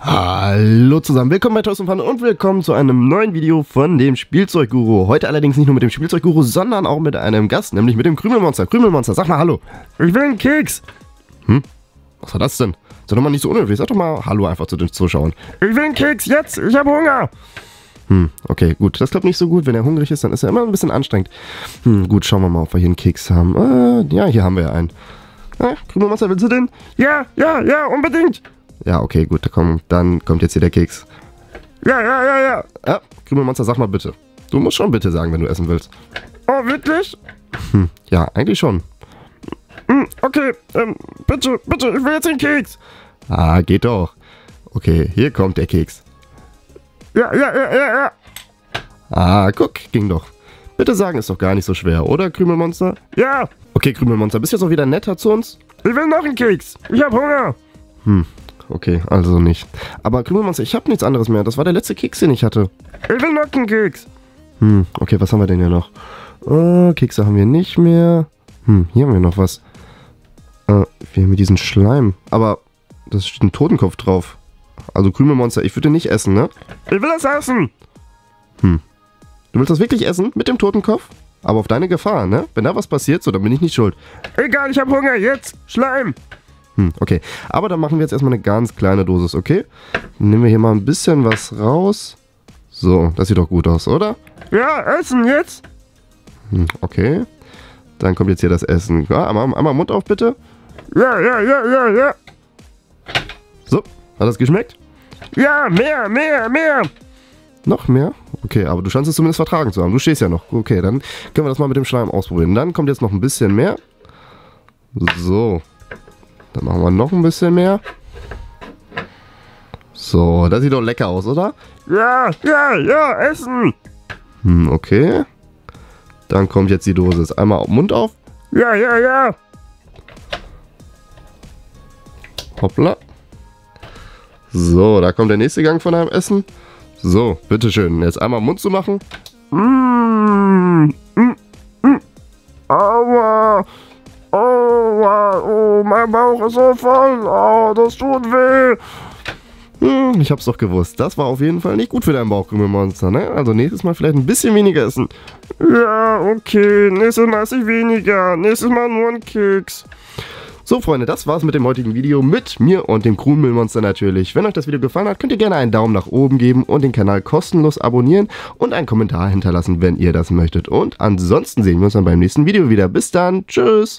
Hallo zusammen, willkommen bei Toys und Fun und willkommen zu einem neuen Video von dem Spielzeugguru. Heute allerdings nicht nur mit dem Spielzeugguru, sondern auch mit einem Gast, nämlich mit dem Krümelmonster. Krümelmonster, sag mal Hallo. Ich will einen Keks. Hm? Was war das denn? Sag doch mal nicht so unhöflich, sag doch mal Hallo einfach zu den Zuschauern. Ich will einen Keks, jetzt, ich habe Hunger. Hm, okay, gut. Das klappt nicht so gut. Wenn er hungrig ist, dann ist er immer ein bisschen anstrengend. Hm, gut, schauen wir mal, ob wir hier einen Keks haben. Äh, ja, hier haben wir einen. Äh, Krümelmonster, willst du den? Ja, ja, ja, unbedingt. Ja, okay, gut, komm, dann kommt jetzt hier der Keks. Ja, ja, ja, ja. Ja, Krümelmonster, sag mal bitte. Du musst schon bitte sagen, wenn du essen willst. Oh, wirklich? Hm, ja, eigentlich schon. Hm, okay, ähm, bitte, bitte, ich will jetzt den Keks. Ah, geht doch. Okay, hier kommt der Keks. Ja, ja, ja, ja, ja. Ah, guck, ging doch. Bitte sagen, ist doch gar nicht so schwer, oder, Krümelmonster? Ja. Okay, Krümelmonster, bist du jetzt auch wieder netter zu uns? Ich will noch einen Keks. Ich hab Hunger. Hm, okay, also nicht. Aber Krümelmonster, ich habe nichts anderes mehr. Das war der letzte Keks, den ich hatte. Ich will noch einen Keks. Hm, okay, was haben wir denn hier noch? Äh, Kekse haben wir nicht mehr. Hm, hier haben wir noch was. Äh, wir haben hier diesen Schleim. Aber da steht ein Totenkopf drauf. Also Krümelmonster, ich würde nicht essen, ne? Ich will das essen. Hm. Du willst das wirklich essen? Mit dem Totenkopf? Aber auf deine Gefahr, ne? Wenn da was passiert, so, dann bin ich nicht schuld. Egal, ich hab Hunger. Jetzt. Schleim. Hm, okay. Aber dann machen wir jetzt erstmal eine ganz kleine Dosis, okay? Dann nehmen wir hier mal ein bisschen was raus. So, das sieht doch gut aus, oder? Ja, essen jetzt. Hm, okay. Dann kommt jetzt hier das Essen. Ja, einmal, einmal Mund auf, bitte. Ja, ja, ja, ja, ja. So, hat das geschmeckt? Ja, mehr, mehr, mehr. Noch mehr? Okay, aber du scheinst es zumindest vertragen zu haben. Du stehst ja noch. Okay, dann können wir das mal mit dem Schleim ausprobieren. Dann kommt jetzt noch ein bisschen mehr. So. Dann machen wir noch ein bisschen mehr. So, das sieht doch lecker aus, oder? Ja, ja, ja, essen. Hm, okay. Dann kommt jetzt die Dosis. Einmal Mund auf. Ja, ja, ja. Hoppla. So, da kommt der nächste Gang von deinem Essen. So, bitteschön. Jetzt einmal Mund zu machen. Mmh, mm, Oh, mein Bauch ist so voll. Oh, das tut weh. Hm, ich hab's doch gewusst. Das war auf jeden Fall nicht gut für dein Bauchkrümelmonster, ne? Also nächstes Mal vielleicht ein bisschen weniger essen. Ja, okay. Nächstes Mal esse ich weniger. Nächstes Mal nur ein Keks. So, Freunde, das war's mit dem heutigen Video mit mir und dem Krümelmonster natürlich. Wenn euch das Video gefallen hat, könnt ihr gerne einen Daumen nach oben geben und den Kanal kostenlos abonnieren und einen Kommentar hinterlassen, wenn ihr das möchtet. Und ansonsten sehen wir uns dann beim nächsten Video wieder. Bis dann, tschüss!